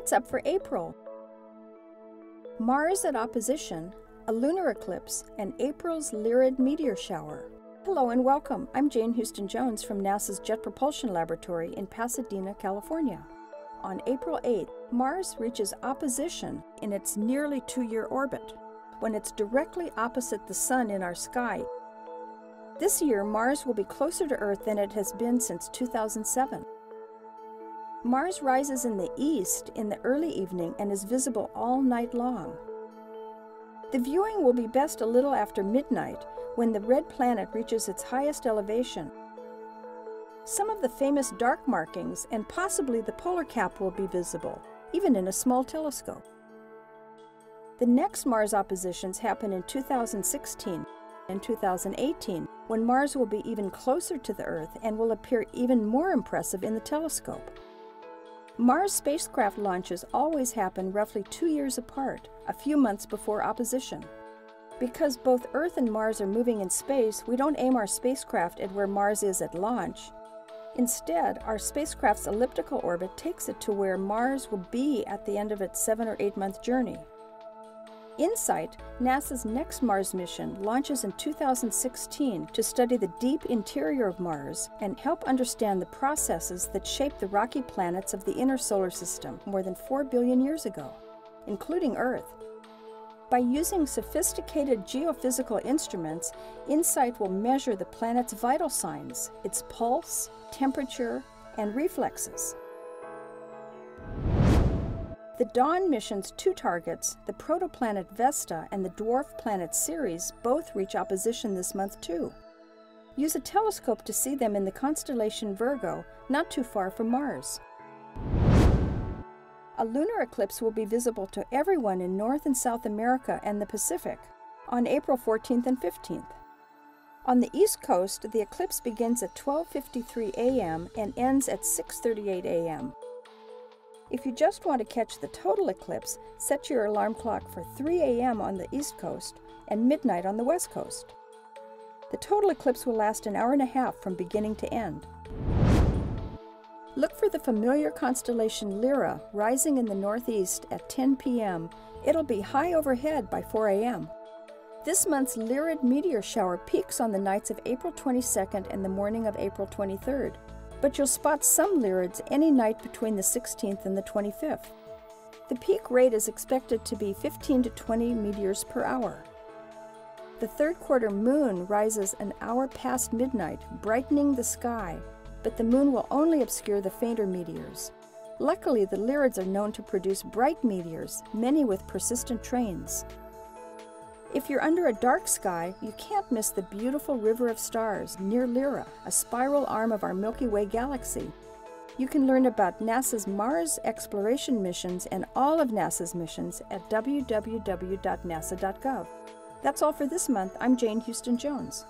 What's up for April? Mars at opposition, a lunar eclipse, and April's Lyrid meteor shower. Hello and welcome. I'm Jane Houston Jones from NASA's Jet Propulsion Laboratory in Pasadena, California. On April 8th, Mars reaches opposition in its nearly two year orbit, when it's directly opposite the Sun in our sky this year, Mars will be closer to Earth than it has been since 2007. Mars rises in the east in the early evening and is visible all night long. The viewing will be best a little after midnight when the red planet reaches its highest elevation. Some of the famous dark markings and possibly the polar cap will be visible, even in a small telescope. The next Mars oppositions happen in 2016 and 2018, when Mars will be even closer to the Earth and will appear even more impressive in the telescope. Mars spacecraft launches always happen roughly two years apart, a few months before opposition. Because both Earth and Mars are moving in space, we don't aim our spacecraft at where Mars is at launch. Instead, our spacecraft's elliptical orbit takes it to where Mars will be at the end of its seven or eight month journey. InSight, NASA's next Mars mission, launches in 2016 to study the deep interior of Mars and help understand the processes that shape the rocky planets of the inner solar system more than 4 billion years ago, including Earth. By using sophisticated geophysical instruments, InSight will measure the planet's vital signs, its pulse, temperature, and reflexes. The Dawn mission's two targets, the protoplanet Vesta and the dwarf planet Ceres, both reach opposition this month too. Use a telescope to see them in the constellation Virgo, not too far from Mars. A lunar eclipse will be visible to everyone in North and South America and the Pacific on April 14th and 15th. On the East Coast, the eclipse begins at 12:53 a.m. and ends at 6:38 a.m. If you just want to catch the total eclipse, set your alarm clock for 3 a.m. on the East Coast and midnight on the West Coast. The total eclipse will last an hour and a half from beginning to end. Look for the familiar constellation Lyra rising in the northeast at 10 p.m. It'll be high overhead by 4 a.m. This month's Lyrid meteor shower peaks on the nights of April 22nd and the morning of April 23rd but you'll spot some Lyrids any night between the 16th and the 25th. The peak rate is expected to be 15 to 20 meteors per hour. The third quarter moon rises an hour past midnight, brightening the sky, but the moon will only obscure the fainter meteors. Luckily, the Lyrids are known to produce bright meteors, many with persistent trains. If you're under a dark sky, you can't miss the beautiful River of Stars near Lyra, a spiral arm of our Milky Way galaxy. You can learn about NASA's Mars exploration missions and all of NASA's missions at www.nasa.gov. That's all for this month. I'm Jane Houston Jones.